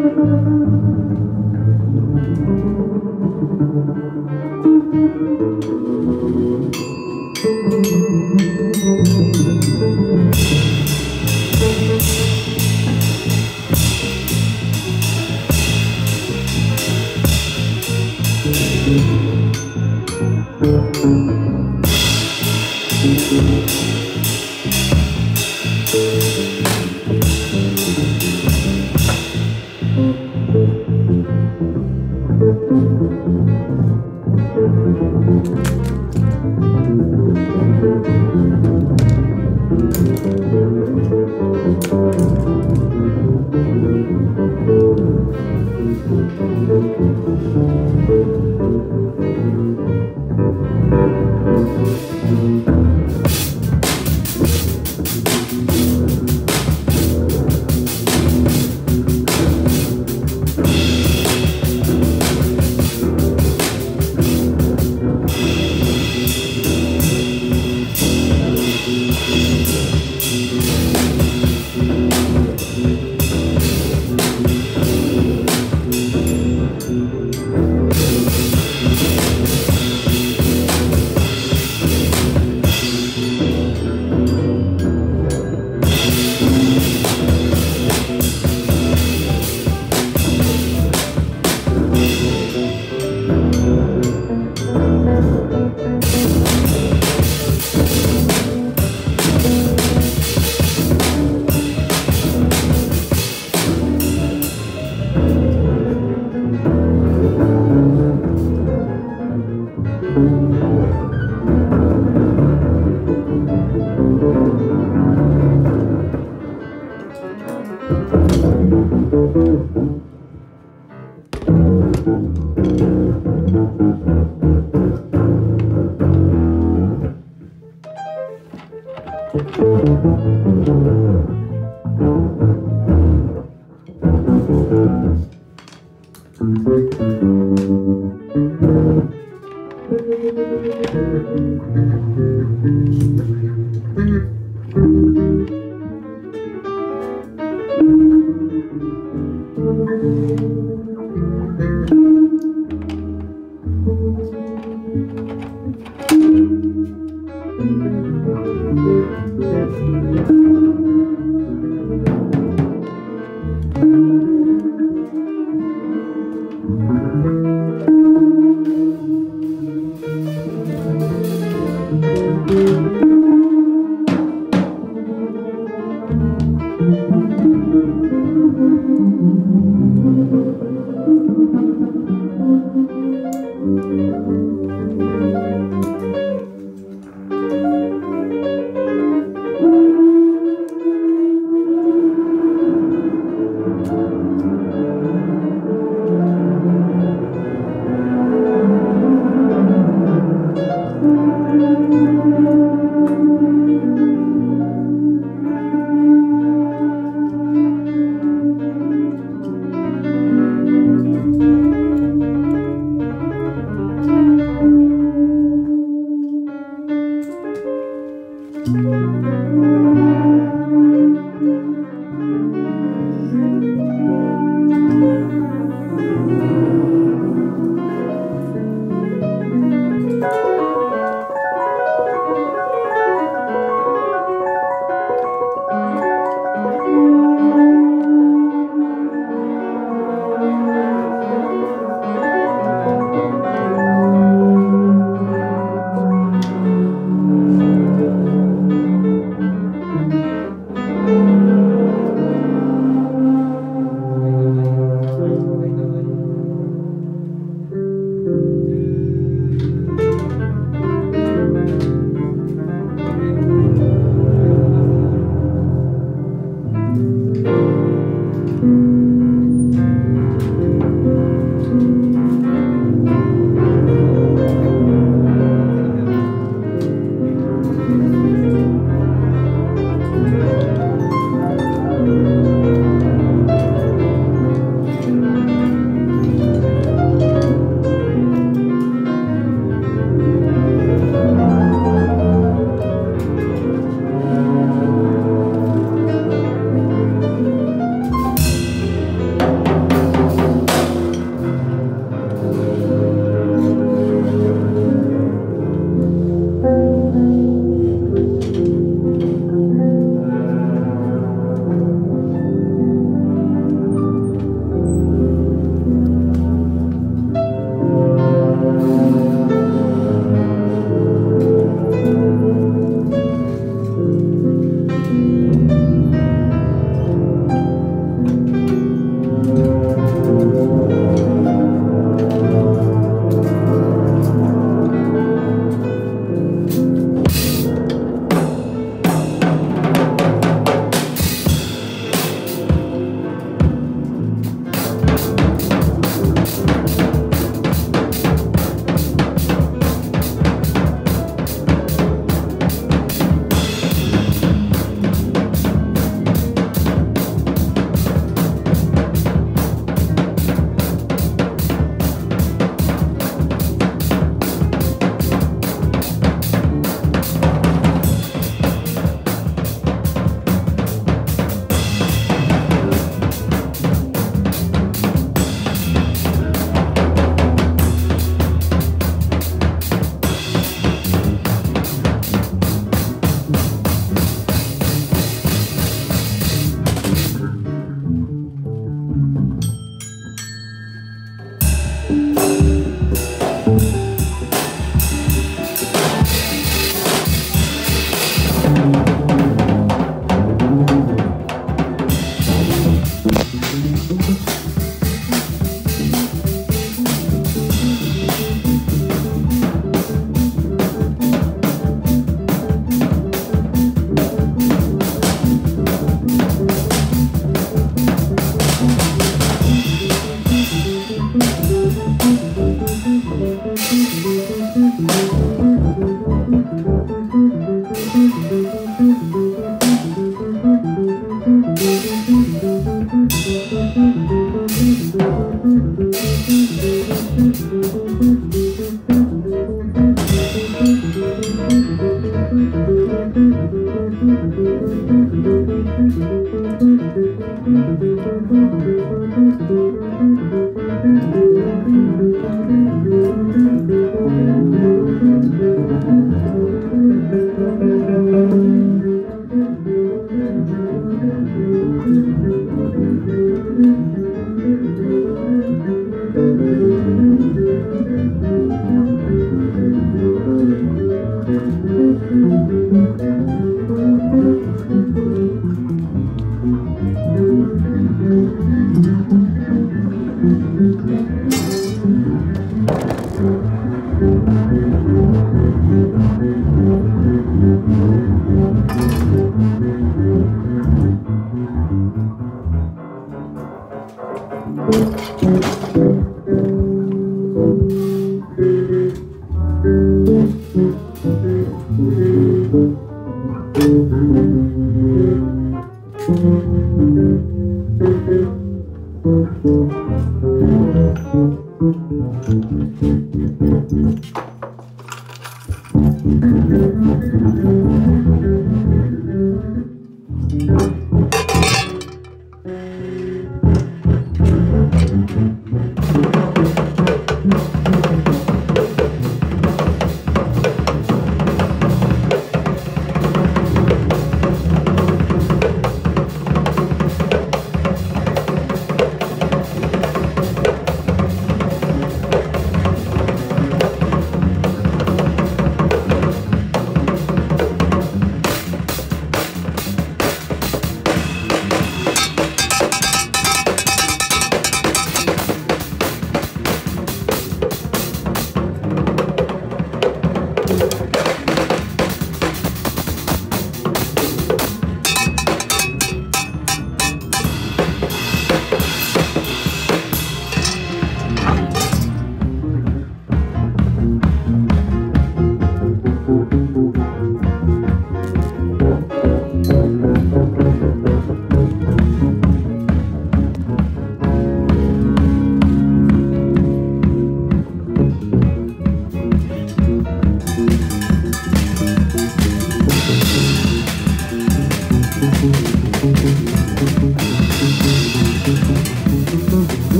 Thank you.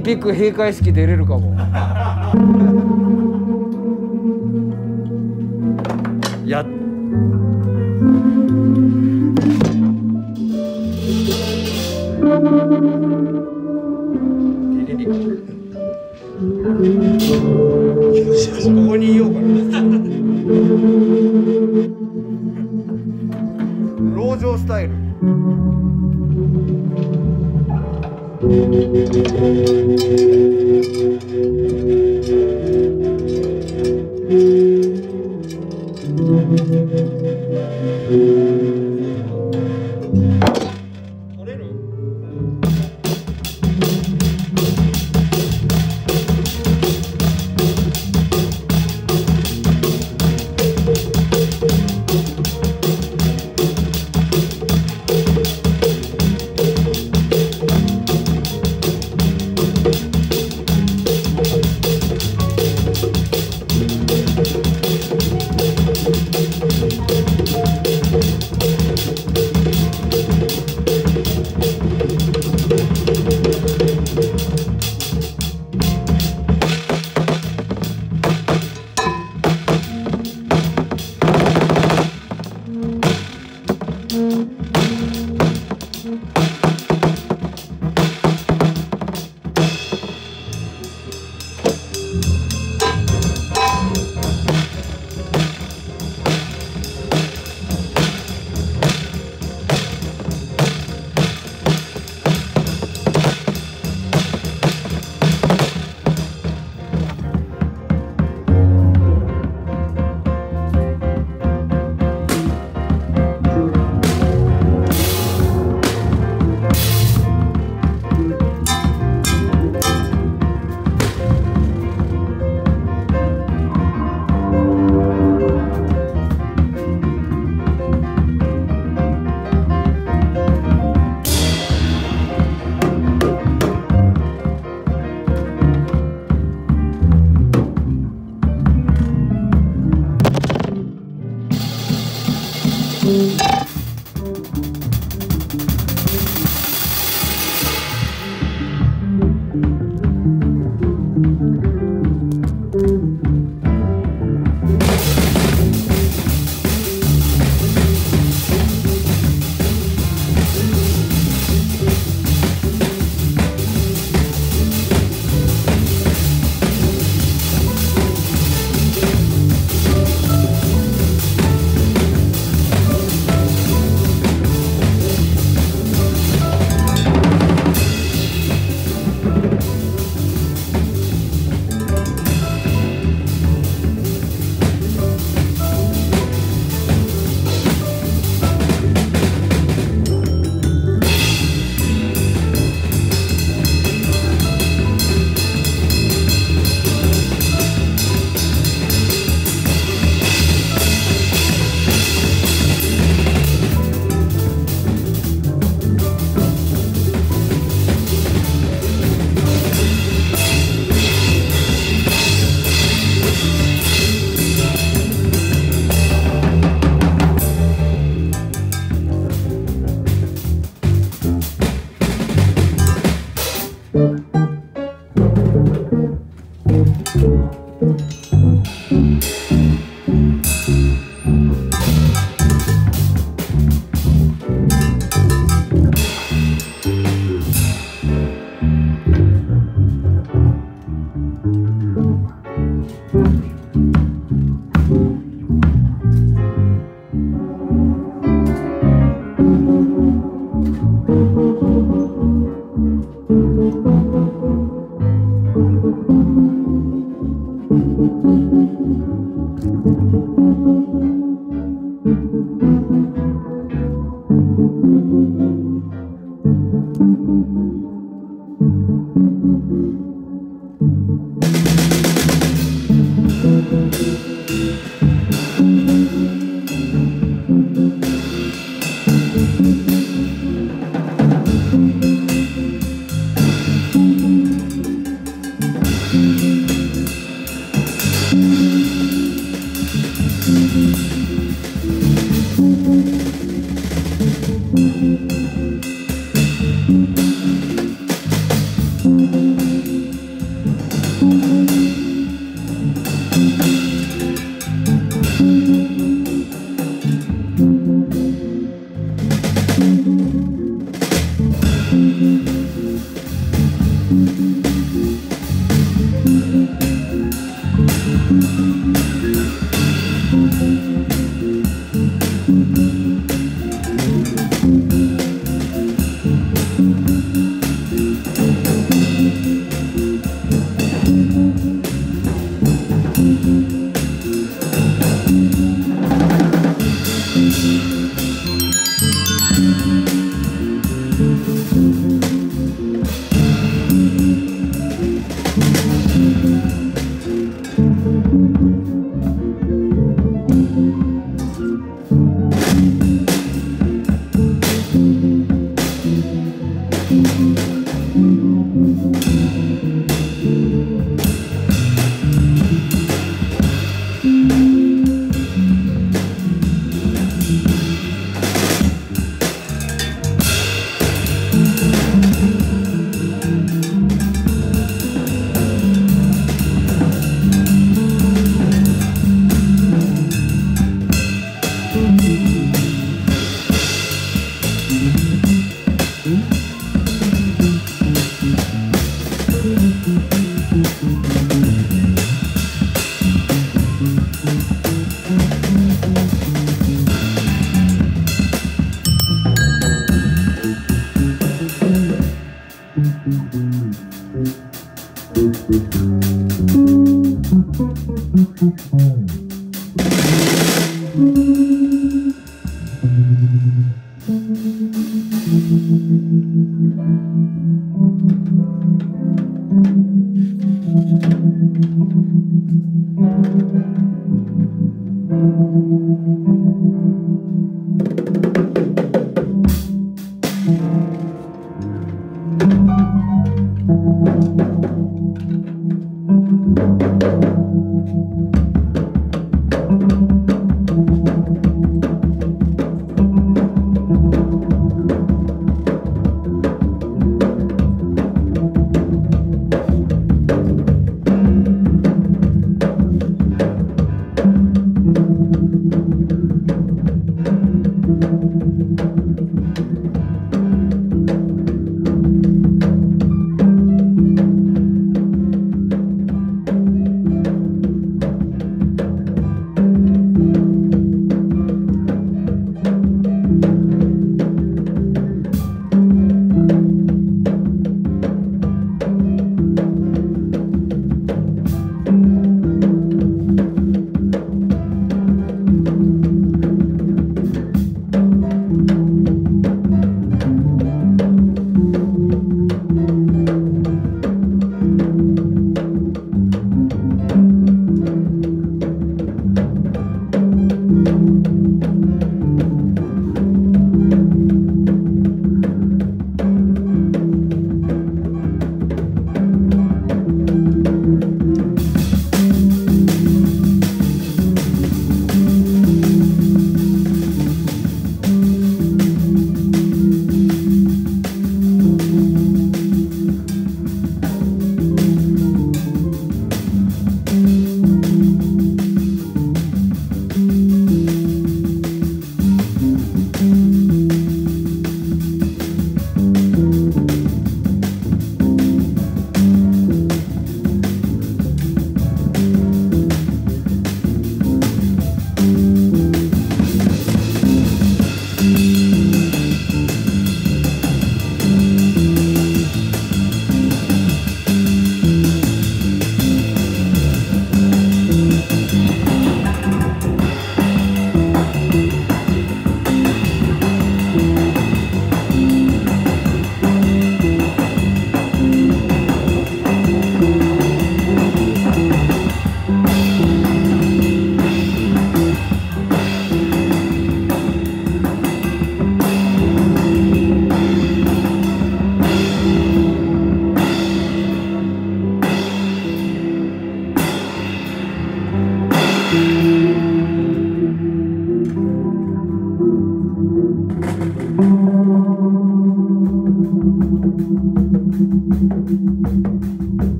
ンピック閉会式出れるかも。やっ。リリリここにいようかな籠城スタイル Müzik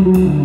も